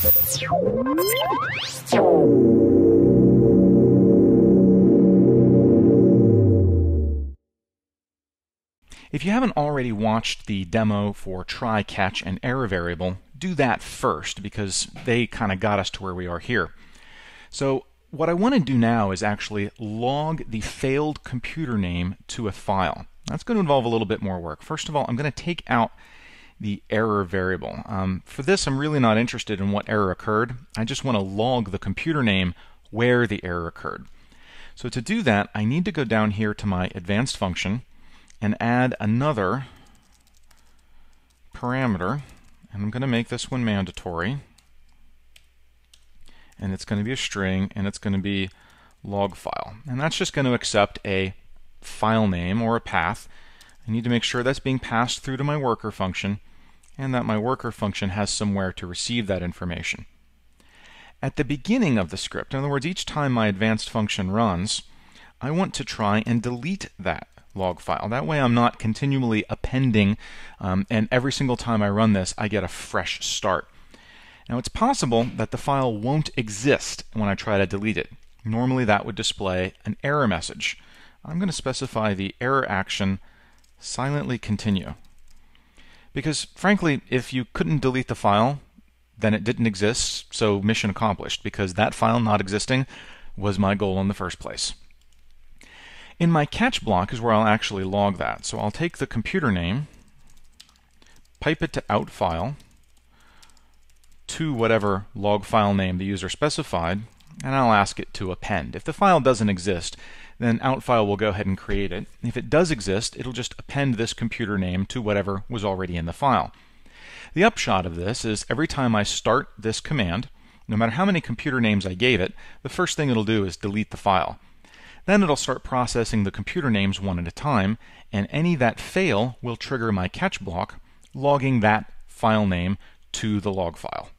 If you haven't already watched the demo for try, catch, and error variable, do that first because they kind of got us to where we are here. So what I want to do now is actually log the failed computer name to a file. That's going to involve a little bit more work. First of all, I'm going to take out the error variable. Um, for this, I'm really not interested in what error occurred. I just want to log the computer name where the error occurred. So to do that, I need to go down here to my advanced function and add another parameter. And I'm going to make this one mandatory. And it's going to be a string, and it's going to be log file. And that's just going to accept a file name or a path. I need to make sure that's being passed through to my worker function and that my worker function has somewhere to receive that information. At the beginning of the script, in other words, each time my advanced function runs, I want to try and delete that log file. That way I'm not continually appending, um, and every single time I run this, I get a fresh start. Now it's possible that the file won't exist when I try to delete it. Normally that would display an error message. I'm going to specify the error action silently continue. Because frankly, if you couldn't delete the file, then it didn't exist, so mission accomplished, because that file not existing was my goal in the first place. In my catch block is where I'll actually log that. So I'll take the computer name, pipe it to out file, to whatever log file name the user specified, and I'll ask it to append. If the file doesn't exist, then outfile will go ahead and create it. If it does exist, it'll just append this computer name to whatever was already in the file. The upshot of this is every time I start this command, no matter how many computer names I gave it, the first thing it'll do is delete the file. Then it'll start processing the computer names one at a time, and any that fail will trigger my catch block, logging that file name to the log file.